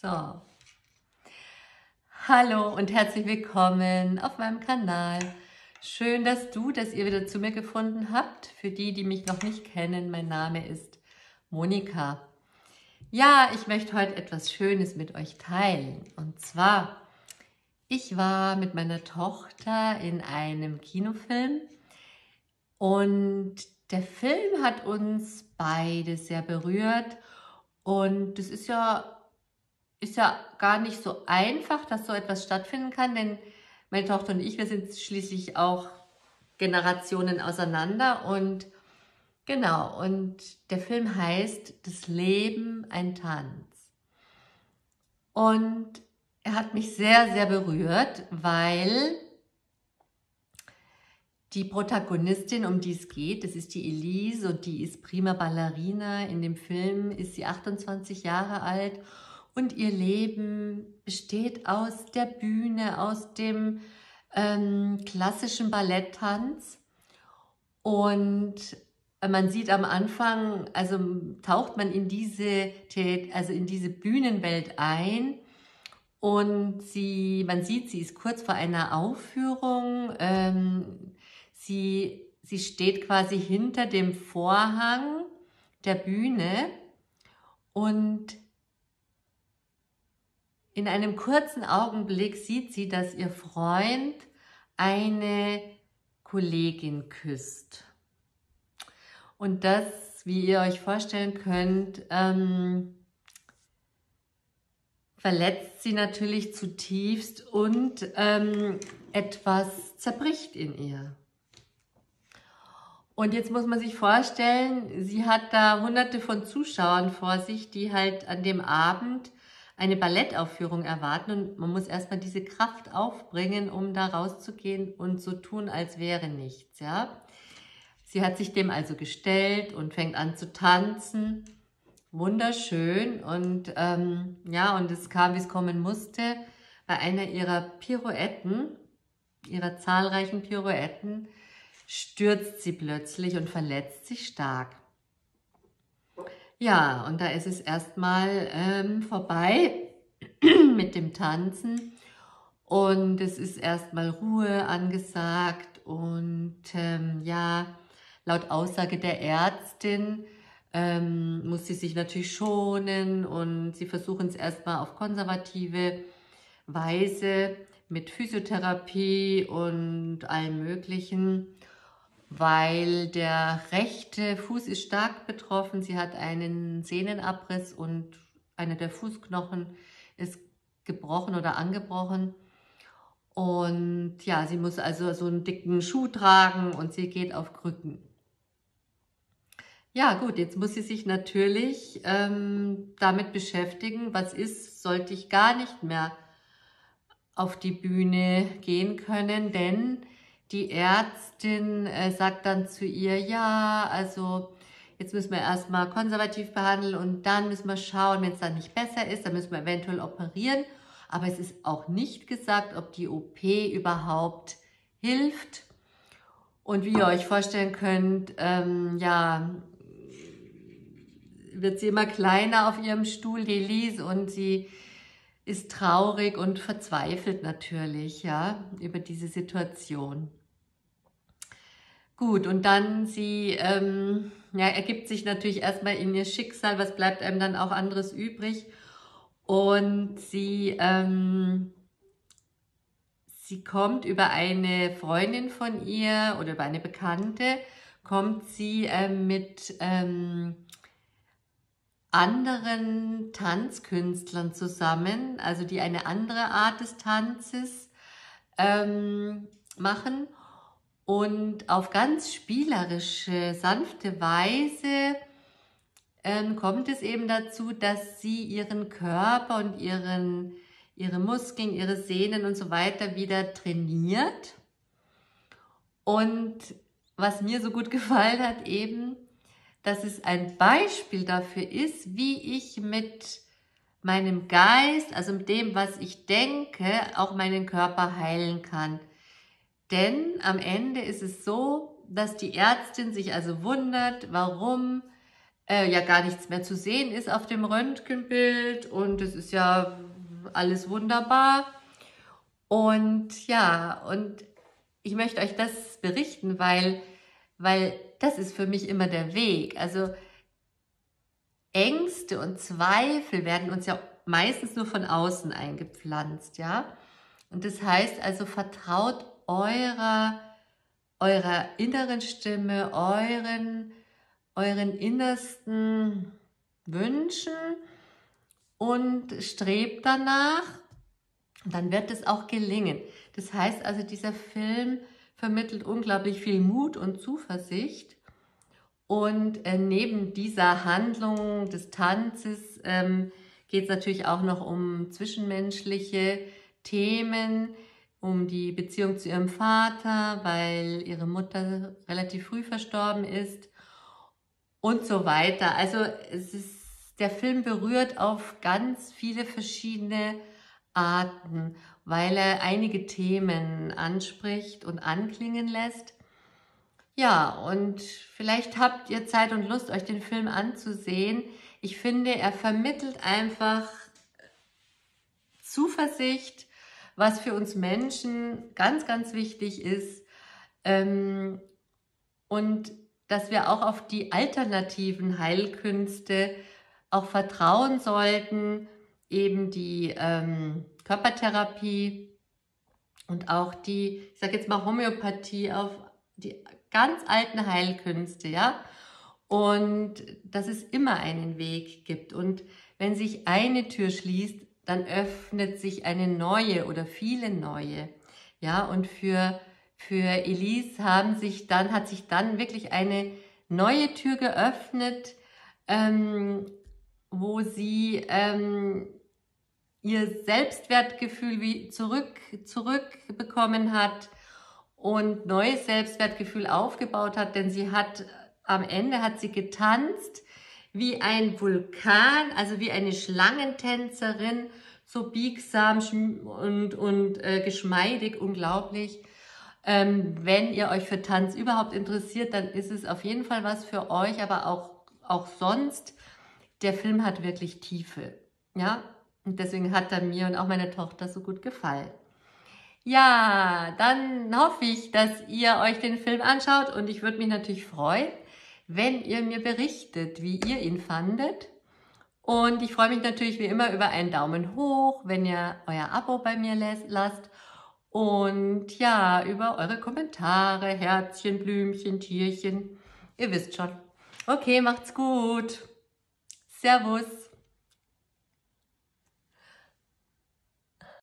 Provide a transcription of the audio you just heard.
So. Hallo und herzlich willkommen auf meinem Kanal. Schön, dass du, dass ihr wieder zu mir gefunden habt. Für die, die mich noch nicht kennen, mein Name ist Monika. Ja, ich möchte heute etwas Schönes mit euch teilen. Und zwar, ich war mit meiner Tochter in einem Kinofilm und der Film hat uns beide sehr berührt und das ist ja ist ja gar nicht so einfach, dass so etwas stattfinden kann, denn meine Tochter und ich, wir sind schließlich auch Generationen auseinander und genau, und der Film heißt Das Leben ein Tanz. Und er hat mich sehr, sehr berührt, weil die Protagonistin, um die es geht, das ist die Elise und die ist prima Ballerina. In dem Film ist sie 28 Jahre alt und ihr Leben besteht aus der Bühne, aus dem ähm, klassischen Balletttanz. Und man sieht am Anfang, also taucht man in diese, also in diese Bühnenwelt ein und sie, man sieht, sie ist kurz vor einer Aufführung. Ähm, sie, sie steht quasi hinter dem Vorhang der Bühne und in einem kurzen Augenblick sieht sie, dass ihr Freund eine Kollegin küsst. Und das, wie ihr euch vorstellen könnt, ähm, verletzt sie natürlich zutiefst und ähm, etwas zerbricht in ihr. Und jetzt muss man sich vorstellen, sie hat da hunderte von Zuschauern vor sich, die halt an dem Abend eine Ballettaufführung erwarten und man muss erstmal diese Kraft aufbringen, um da rauszugehen und so tun, als wäre nichts, ja. Sie hat sich dem also gestellt und fängt an zu tanzen. Wunderschön und ähm, ja, und es kam, wie es kommen musste. Bei einer ihrer Pirouetten, ihrer zahlreichen Pirouetten, stürzt sie plötzlich und verletzt sich stark. Ja, und da ist es erstmal ähm, vorbei mit dem Tanzen. Und es ist erstmal Ruhe angesagt. Und ähm, ja, laut Aussage der Ärztin ähm, muss sie sich natürlich schonen und sie versuchen es erstmal auf konservative Weise mit Physiotherapie und allem Möglichen weil der rechte Fuß ist stark betroffen. Sie hat einen Sehnenabriss und einer der Fußknochen ist gebrochen oder angebrochen. Und ja, sie muss also so einen dicken Schuh tragen und sie geht auf Krücken. Ja gut, jetzt muss sie sich natürlich ähm, damit beschäftigen, was ist, sollte ich gar nicht mehr auf die Bühne gehen können, denn die Ärztin äh, sagt dann zu ihr, ja, also jetzt müssen wir erstmal konservativ behandeln und dann müssen wir schauen, wenn es dann nicht besser ist, dann müssen wir eventuell operieren. Aber es ist auch nicht gesagt, ob die OP überhaupt hilft. Und wie ihr euch vorstellen könnt, ähm, ja, wird sie immer kleiner auf ihrem Stuhl, die Elise, und sie ist traurig und verzweifelt natürlich, ja, über diese Situation. Gut, und dann sie, ähm, ja, ergibt sich natürlich erstmal in ihr Schicksal, was bleibt einem dann auch anderes übrig. Und sie, ähm, sie kommt über eine Freundin von ihr oder über eine Bekannte, kommt sie äh, mit ähm, anderen Tanzkünstlern zusammen, also die eine andere Art des Tanzes ähm, machen und auf ganz spielerische, sanfte Weise ähm, kommt es eben dazu, dass sie ihren Körper und ihren, ihre Muskeln, ihre Sehnen und so weiter wieder trainiert. Und was mir so gut gefallen hat eben, dass es ein Beispiel dafür ist, wie ich mit meinem Geist, also mit dem, was ich denke, auch meinen Körper heilen kann. Denn am Ende ist es so, dass die Ärztin sich also wundert, warum äh, ja gar nichts mehr zu sehen ist auf dem Röntgenbild und es ist ja alles wunderbar. Und ja, und ich möchte euch das berichten, weil, weil das ist für mich immer der Weg. Also Ängste und Zweifel werden uns ja meistens nur von außen eingepflanzt, ja. Und das heißt also, vertraut eurer, eurer inneren Stimme, euren, euren innersten Wünschen und strebt danach, dann wird es auch gelingen. Das heißt also, dieser Film vermittelt unglaublich viel Mut und Zuversicht. Und äh, neben dieser Handlung des Tanzes ähm, geht es natürlich auch noch um zwischenmenschliche Themen, um die Beziehung zu ihrem Vater, weil ihre Mutter relativ früh verstorben ist und so weiter. Also es ist, der Film berührt auf ganz viele verschiedene Arten, weil er einige Themen anspricht und anklingen lässt. Ja, und vielleicht habt ihr Zeit und Lust, euch den Film anzusehen. Ich finde, er vermittelt einfach Zuversicht, was für uns Menschen ganz, ganz wichtig ist. Ähm, und dass wir auch auf die alternativen Heilkünste auch vertrauen sollten, eben die ähm, Körpertherapie und auch die, ich sage jetzt mal Homöopathie, auf die ganz alten Heilkünste, ja. Und dass es immer einen Weg gibt. Und wenn sich eine Tür schließt, dann öffnet sich eine neue oder viele neue. Ja, und für, für Elise haben sich dann, hat sich dann wirklich eine neue Tür geöffnet, ähm, wo sie ähm, ihr Selbstwertgefühl wie zurück, zurückbekommen hat und neues Selbstwertgefühl aufgebaut hat, denn sie hat am Ende hat sie getanzt wie ein Vulkan, also wie eine Schlangentänzerin, so biegsam und, und äh, geschmeidig, unglaublich. Ähm, wenn ihr euch für Tanz überhaupt interessiert, dann ist es auf jeden Fall was für euch, aber auch, auch sonst. Der Film hat wirklich Tiefe. Ja, und deswegen hat er mir und auch meiner Tochter so gut gefallen. Ja, dann hoffe ich, dass ihr euch den Film anschaut und ich würde mich natürlich freuen, wenn ihr mir berichtet, wie ihr ihn fandet. Und ich freue mich natürlich wie immer über einen Daumen hoch, wenn ihr euer Abo bei mir lasst. Und ja, über eure Kommentare, Herzchen, Blümchen, Tierchen. Ihr wisst schon. Okay, macht's gut. Servus.